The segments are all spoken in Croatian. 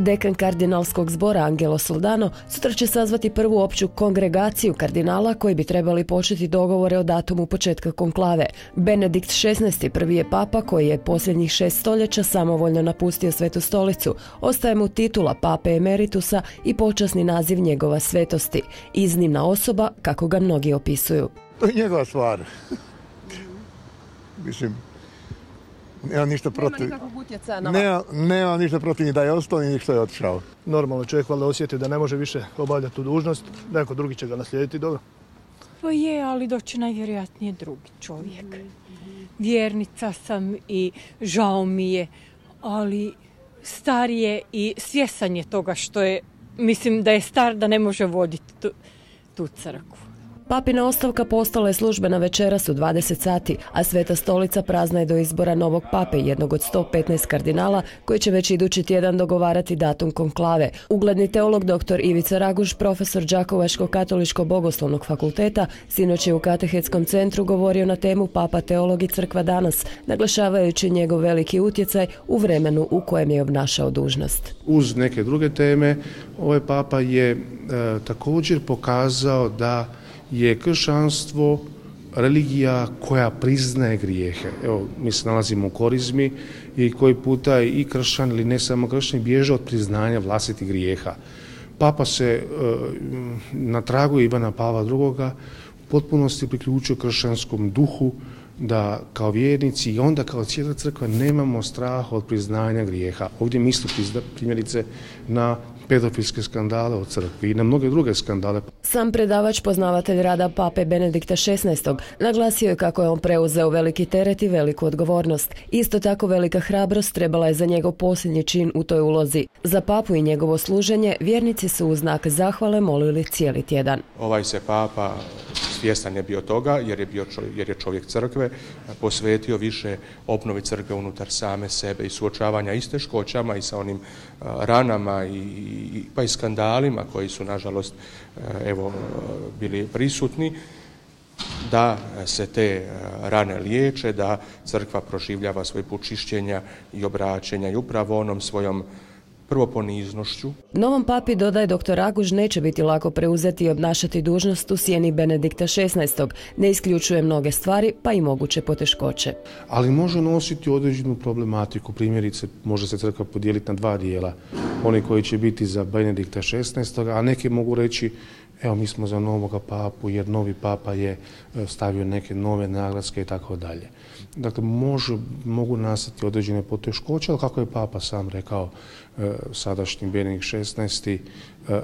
Dekan kardinalskog zbora Angelo Soldano sutra će sazvati prvu opću kongregaciju kardinala koji bi trebali početi dogovore o datumu početka konklave. Benedikt XVI. prvi je papa koji je posljednjih šest stoljeća samovoljno napustio svetu stolicu. Ostaje mu titula pape emeritusa i počasni naziv njegova svetosti. Iznimna osoba kako ga mnogi opisuju. To je njegova stvar. Mislim, nema ništa protiv. Nema nikakvog utjecaja na Nema, nema ništa protiv ni da je ostao ni što je otišao. Normalno čovjek valjda osjeti da ne može više obavljati tu dužnost, neko drugi će ga naslijediti, dobro. Pa je, ali doći najvjerojatnije drugi čovjek. Vjernica sam i žao mi je, ali star je i svjesan je toga što je, mislim da je star da ne može voditi tu, tu crkvu. Papina ostavka postala je službena večeras u 20 sati, a Sveta stolica prazna je do izbora novog pape, jednog od 115 kardinala, koji će već idući tjedan dogovarati datum konklave. Ugledni teolog dr. Ivica Raguš, profesor Đakovačkog katoličko bogoslovnog fakulteta, sinoć je u katehetskom centru govorio na temu Papa teolog i crkva danas, naglašavajući njegov veliki utjecaj u vremenu u kojem je obnašao dužnost. Uz neke druge teme, ovaj papa je e, također pokazao da je kršćanstvo religija koja priznaje grijehe. Evo, mi se nalazimo u korizmi i koji puta i kršćan ili ne samo kršćan bježe od priznanja vlastitih grijeha. Papa se e, na tragu Ivana Pavla II. u potpunosti priključio kršćanskom duhu da kao vjernici i onda kao cijela crkva nemamo straha od priznanja grijeha. Ovdje misli primjerice na pedofilske skandale u crkvi i na mnoge druge skandale. Sam predavač poznavatelj rada pape Benedikta XVI. naglasio je kako je on preuzeo veliki teret i veliku odgovornost. Isto tako velika hrabrost trebala je za njegov posljednji čin u toj ulozi. Za papu i njegovo služenje vjernici su u znak zahvale molili cijeli tjedan. Ovaj se papa svjestan je bio toga jer je, bio čovjek, jer je čovjek crkve posvetio više obnovi crkve unutar same sebe i suočavanja i s teškoćama i sa onim ranama i, pa i skandalima koji su nažalost evo bili prisutni da se te rane liječe, da crkva proživljava svoj put čišćenja i obraćenja i upravo onom svojom prvo poniznošću. Novom papi, dodaje dr. Aguž, neće biti lako preuzeti i obnašati dužnost u sjeni Benedikta XVI. Ne isključuje mnoge stvari, pa i moguće poteškoće. Ali može nositi određenu problematiku. Primjerice, može se crkva podijeliti na dva dijela. Oni koji će biti za Benedikta XVI. a neki mogu reći evo mi smo za novoga papu jer novi papa je e, stavio neke nove naglaske i tako dalje. Dakle, može, mogu nastati određene poteškoće, ali kako je papa sam rekao, e, sadašnji Benedikt XVI. E,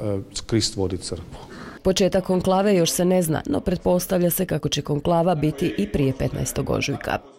Krist vodi crkvu. Početak konklave još se ne zna, no pretpostavlja se kako će konklava biti i prije 15. ožujka.